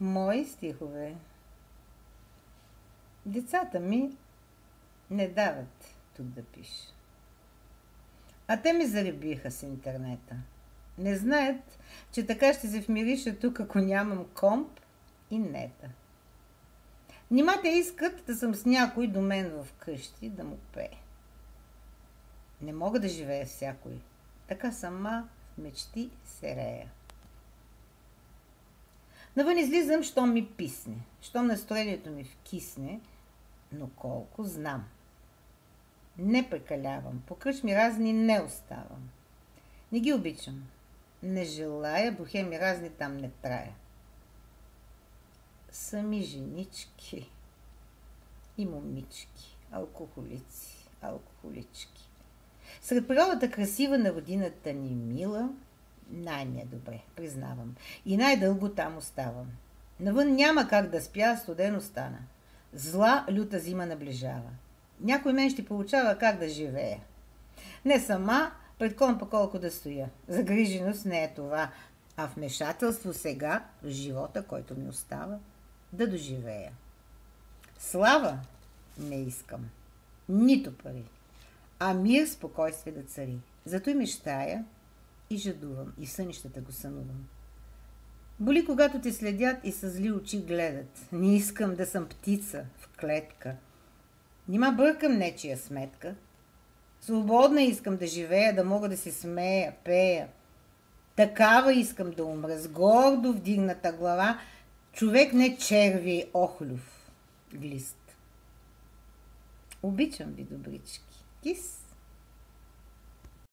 Мои стихове. Децата ми не дават тук да пиша. А те ми заребиха с интернета. Не знаят, че така ще се вмириша тук, ако нямам комп и нета. Нима те искат да съм с някой до мен в къщи да му пее. Не мога да живея всякой. Така сама в мечти се рея. Навън излизам, щом ми писне, щом настроението ми вкисне, но колко знам. Не прекалявам, по ми разни не оставам. Не ги обичам. Не желая, бухеми разни там не трая. Сами женички и момички, алкохолици, алкохолички. Сред природата красива на родината ни мила, най-ми е добре, признавам. И най-дълго там оставам. Навън няма как да спя, студено стана. Зла люта зима наближава. Някой мен ще получава как да живея. Не сама, пред кон по колко да стоя. Загриженост не е това, а вмешателство сега в живота, който ми остава, да доживея. Слава не искам. Нито пари. А мир, спокойствие да цари. Зато и мечтая и жадувам, и в сънищата го сънувам. Боли, когато те следят и с зли очи гледат. Не искам да съм птица в клетка. Нима бъркам нечия сметка. Свободна искам да живея, да мога да се смея, пея. Такава искам да умра, с гордо вдигната глава, човек не черви, охлюв глист. Обичам ви, добрички. Кис!